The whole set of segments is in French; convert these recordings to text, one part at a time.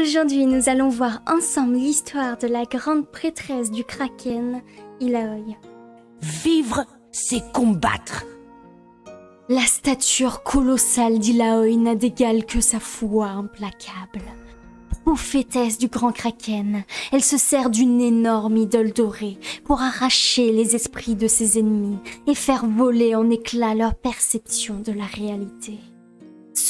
Aujourd'hui, nous allons voir ensemble l'histoire de la grande prêtresse du Kraken, Ilaoi. Vivre, c'est combattre. La stature colossale d'Ilaoi n'a d'égal que sa foi implacable. Prophétesse du grand Kraken, elle se sert d'une énorme idole dorée pour arracher les esprits de ses ennemis et faire voler en éclats leur perception de la réalité.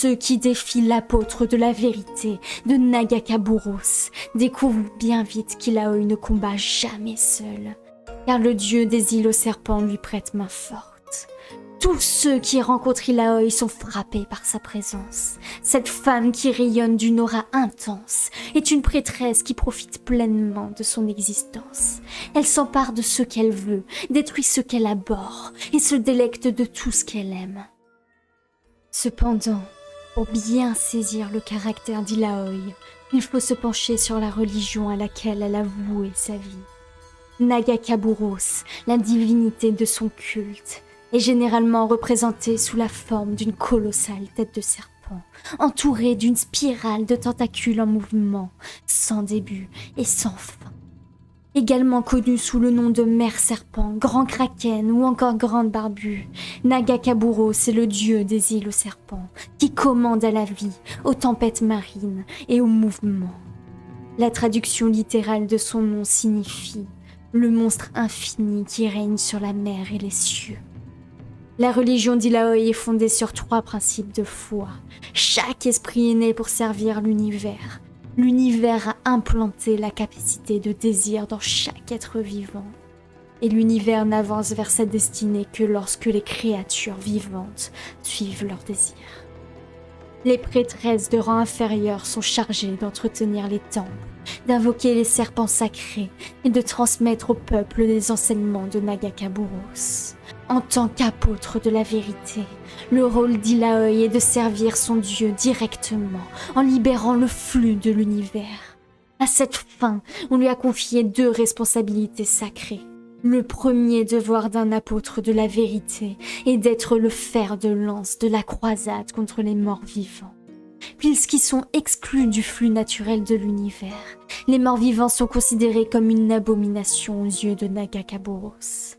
Ceux qui défient l'apôtre de la vérité de Nagakaburos découvrent bien vite qu'Ilaoi ne combat jamais seul, car le dieu des îles aux serpents lui prête main forte. Tous ceux qui rencontrent Ilaoi sont frappés par sa présence. Cette femme qui rayonne d'une aura intense est une prêtresse qui profite pleinement de son existence. Elle s'empare de ce qu'elle veut, détruit ce qu'elle abhorre et se délecte de tout ce qu'elle aime. Cependant, pour bien saisir le caractère d'Ilaoi, il faut se pencher sur la religion à laquelle elle a voué sa vie. Nagakaburos, la divinité de son culte, est généralement représentée sous la forme d'une colossale tête de serpent, entourée d'une spirale de tentacules en mouvement, sans début et sans fin également connu sous le nom de Mère Serpent, Grand Kraken ou encore Grande Barbue. Nagakaburo, c'est le dieu des îles aux serpents, qui commande à la vie, aux tempêtes marines et au mouvement. La traduction littérale de son nom signifie le monstre infini qui règne sur la mer et les cieux. La religion d'Ilaoi est fondée sur trois principes de foi. Chaque esprit est né pour servir l'univers l'univers a implanté la capacité de désir dans chaque être vivant. Et l'univers n'avance vers sa destinée que lorsque les créatures vivantes suivent leurs désirs. Les prêtresses de rang inférieur sont chargées d'entretenir les temples, d'invoquer les serpents sacrés et de transmettre au peuple les enseignements de Nagakaburos. En tant qu'apôtre de la vérité, le rôle d'Ilaoi est de servir son Dieu directement en libérant le flux de l'univers. À cette fin, on lui a confié deux responsabilités sacrées. Le premier devoir d'un apôtre de la vérité est d'être le fer de lance de la croisade contre les morts vivants. Puisqu'ils sont exclus du flux naturel de l'univers, les morts vivants sont considérés comme une abomination aux yeux de Nagakaboros.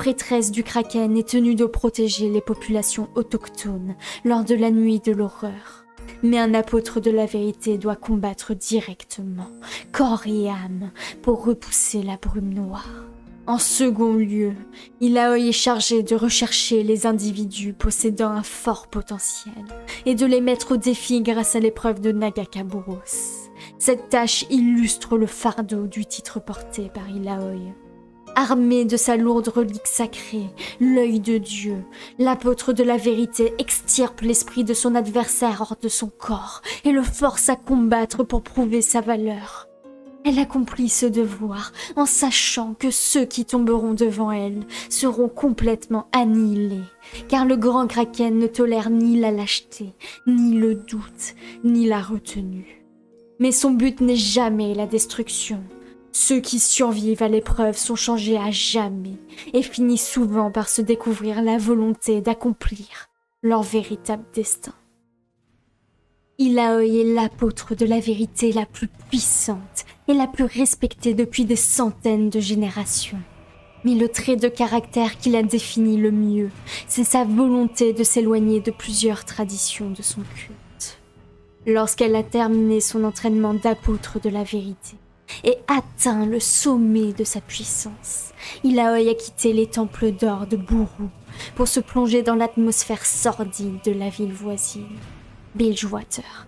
Prêtresse du Kraken est tenue de protéger les populations autochtones lors de la nuit de l'horreur. Mais un apôtre de la vérité doit combattre directement, corps et âme, pour repousser la brume noire. En second lieu, Ilaoi est chargé de rechercher les individus possédant un fort potentiel et de les mettre au défi grâce à l'épreuve de Nagakaburos. Cette tâche illustre le fardeau du titre porté par Ilaoi. Armé de sa lourde relique sacrée, l'œil de Dieu, l'apôtre de la vérité extirpe l'esprit de son adversaire hors de son corps et le force à combattre pour prouver sa valeur. Elle accomplit ce devoir en sachant que ceux qui tomberont devant elle seront complètement annihilés, car le grand kraken ne tolère ni la lâcheté, ni le doute, ni la retenue. Mais son but n'est jamais la destruction. Ceux qui survivent à l'épreuve sont changés à jamais et finissent souvent par se découvrir la volonté d'accomplir leur véritable destin. Ilaoi est l'apôtre de la vérité la plus puissante et la plus respectée depuis des centaines de générations. Mais le trait de caractère qui la définit le mieux, c'est sa volonté de s'éloigner de plusieurs traditions de son culte. Lorsqu'elle a terminé son entraînement d'apôtre de la vérité et atteint le sommet de sa puissance, Ilaoi a quitté les temples d'or de Bourou pour se plonger dans l'atmosphère sordide de la ville voisine. Bilgewater.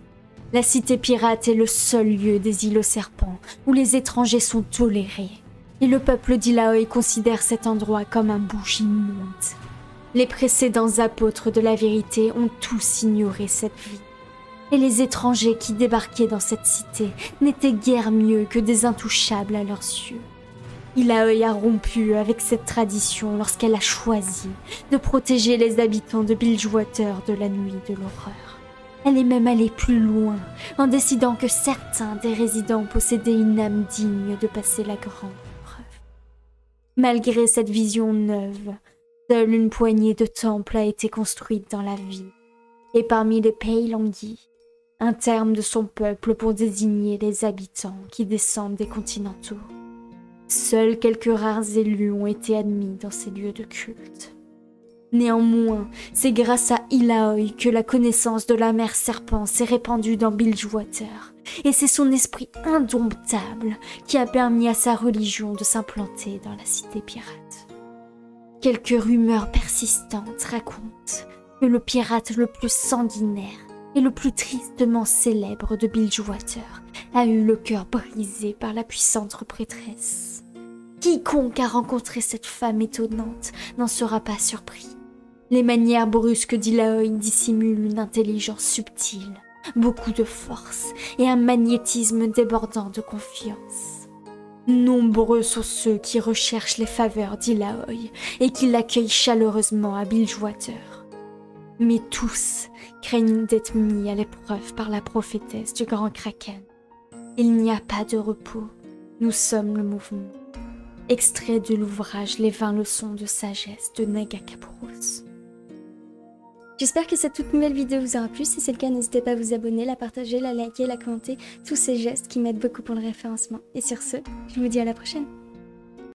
La cité pirate est le seul lieu des îles aux serpents où les étrangers sont tolérés. Et le peuple d'Ilaoi considère cet endroit comme un bouge immonde. Les précédents apôtres de la vérité ont tous ignoré cette vie. Et les étrangers qui débarquaient dans cette cité n'étaient guère mieux que des intouchables à leurs yeux. Ilaoi a rompu avec cette tradition lorsqu'elle a choisi de protéger les habitants de Bilgewater de la nuit de l'horreur. Elle est même allée plus loin, en décidant que certains des résidents possédaient une âme digne de passer la grande épreuve. Malgré cette vision neuve, seule une poignée de temples a été construite dans la ville. Et parmi les pays languis, un terme de son peuple pour désigner les habitants qui descendent des continentaux. Seuls quelques rares élus ont été admis dans ces lieux de culte. Néanmoins, c'est grâce à Ilaoi que la connaissance de la mère serpent s'est répandue dans Bilgewater, et c'est son esprit indomptable qui a permis à sa religion de s'implanter dans la cité pirate. Quelques rumeurs persistantes racontent que le pirate le plus sanguinaire et le plus tristement célèbre de Bilgewater a eu le cœur brisé par la puissante prêtresse. Quiconque a rencontré cette femme étonnante n'en sera pas surpris. Les manières brusques d'Ilaoi dissimulent une intelligence subtile, beaucoup de force et un magnétisme débordant de confiance. Nombreux sont ceux qui recherchent les faveurs d'Ilaoi et qui l'accueillent chaleureusement à Bilgewater. Mais tous craignent d'être mis à l'épreuve par la prophétesse du grand kraken. Il n'y a pas de repos, nous sommes le mouvement. Extrait de l'ouvrage Les 20 leçons de sagesse de Nagakapouros. J'espère que cette toute nouvelle vidéo vous aura plu. Si c'est le cas, n'hésitez pas à vous abonner, la partager, la liker, la commenter. Tous ces gestes qui m'aident beaucoup pour le référencement. Et sur ce, je vous dis à la prochaine.